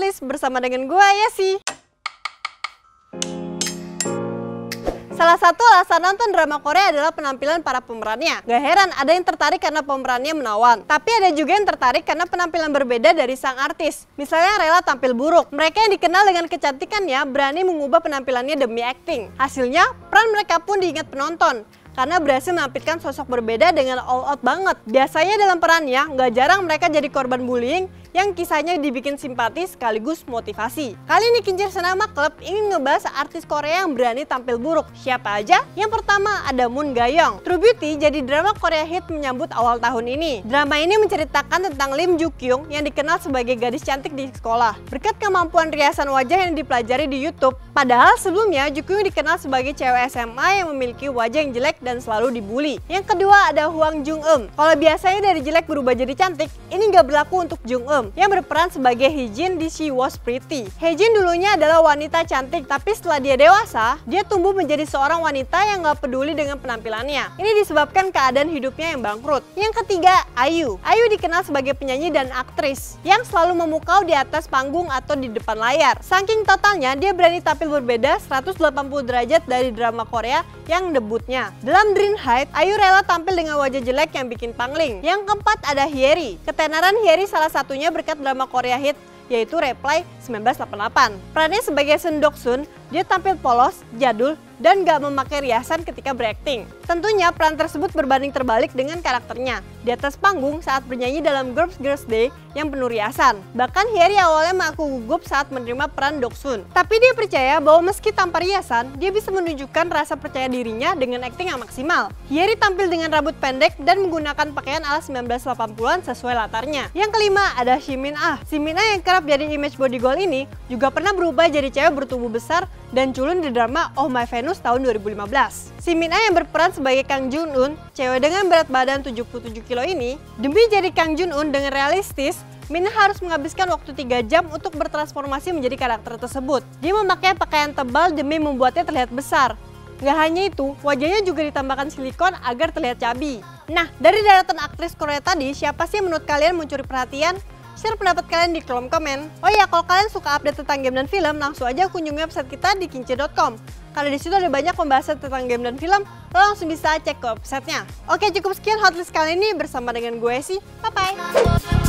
Bersama dengan gue Yesi. Salah satu alasan nonton drama Korea adalah penampilan para pemerannya. Gak heran ada yang tertarik karena pemerannya menawan. Tapi ada juga yang tertarik karena penampilan berbeda dari sang artis. Misalnya rela tampil buruk. Mereka yang dikenal dengan kecantikannya berani mengubah penampilannya demi acting. Hasilnya, peran mereka pun diingat penonton karena berhasil menampilkan sosok berbeda dengan all out banget. Biasanya dalam perannya, nggak jarang mereka jadi korban bullying yang kisahnya dibikin simpati sekaligus motivasi. Kali ini Kincir Senama Club ingin ngebahas artis Korea yang berani tampil buruk. Siapa aja? Yang pertama ada Moon Gayong. True Beauty jadi drama Korea hit menyambut awal tahun ini. Drama ini menceritakan tentang Lim Joo Kyung yang dikenal sebagai gadis cantik di sekolah. Berkat kemampuan riasan wajah yang dipelajari di YouTube, padahal sebelumnya Joo Kyung dikenal sebagai cewek SMA yang memiliki wajah yang jelek dan selalu dibully. Yang kedua ada Hwang Jung Eum. Kalau biasanya dari jelek berubah jadi cantik, ini nggak berlaku untuk Jung Eum yang berperan sebagai Hejin di She Was Pretty. Hejin dulunya adalah wanita cantik, tapi setelah dia dewasa, dia tumbuh menjadi seorang wanita yang gak peduli dengan penampilannya. Ini disebabkan keadaan hidupnya yang bangkrut. Yang ketiga, Ayu. Ayu dikenal sebagai penyanyi dan aktris yang selalu memukau di atas panggung atau di depan layar. Saking totalnya, dia berani tampil berbeda 180 derajat dari drama Korea yang debutnya. Dalam Dream Height, Ayu rela tampil dengan wajah jelek yang bikin pangling. Yang keempat ada Hyeri. Ketenaran Hyeri salah satunya berkat drama Korea hit yaitu Reply 1988. Perannya sebagai Sun Dok Sun, dia tampil polos, jadul, dan gak memakai riasan ketika berakting. Tentunya peran tersebut berbanding terbalik dengan karakternya. Di atas panggung saat bernyanyi dalam Girls Girls Day yang penuh riasan. Bahkan Hyeri awalnya mengaku gugup saat menerima peran Doksun. Tapi dia percaya bahwa meski tanpa riasan, dia bisa menunjukkan rasa percaya dirinya dengan akting yang maksimal. Hyeri tampil dengan rambut pendek dan menggunakan pakaian ala 1980-an sesuai latarnya. Yang kelima ada Shimin Ah. Shimin Ah yang kerap jadi image body goal ini juga pernah berubah jadi cewek bertubuh besar dan culun di drama Oh My Venus tahun 2015. Si Min yang berperan sebagai Kang Jun Un, cewek dengan berat badan 77 kilo ini, demi jadi Kang Jun Un dengan realistis, Mina harus menghabiskan waktu 3 jam untuk bertransformasi menjadi karakter tersebut. Dia memakai pakaian tebal demi membuatnya terlihat besar. Gak hanya itu, wajahnya juga ditambahkan silikon agar terlihat cabi. Nah, dari deretan aktris Korea tadi, siapa sih menurut kalian mencuri perhatian? Share pendapat kalian di kolom komen. Oh iya, kalau kalian suka update tentang game dan film, langsung aja kunjungi website kita di kinci.com. Kalau di situ ada banyak pembahasan tentang game dan film, lo langsung bisa cek ke websitenya. Oke, cukup sekian hotlist kali ini bersama dengan gue sih. Bye-bye!